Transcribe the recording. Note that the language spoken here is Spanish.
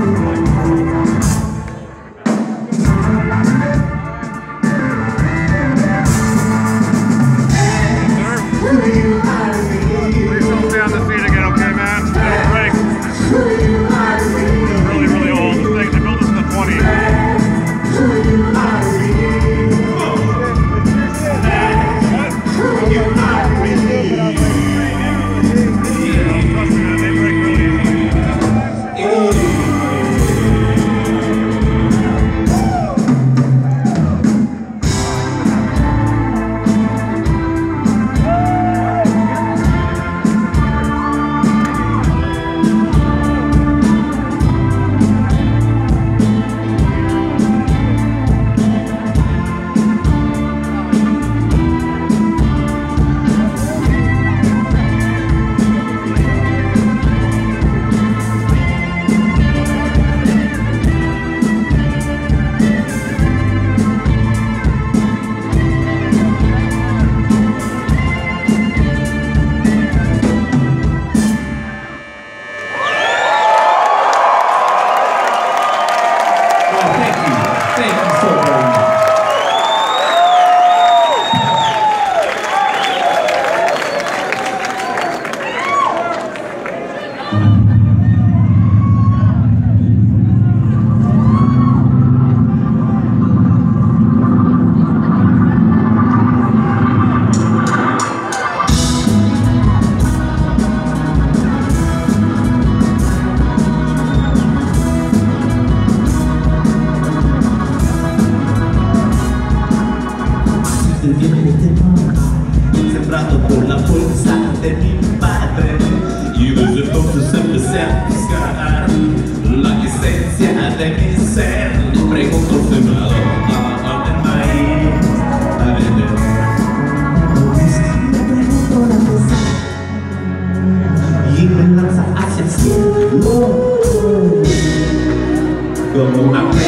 I'm por la fuerza de mi padre. Y desde entonces empecé a buscar la esencia de mi ser. Le pregunto sembrado, a del a la cosa y me lanza hacia el como una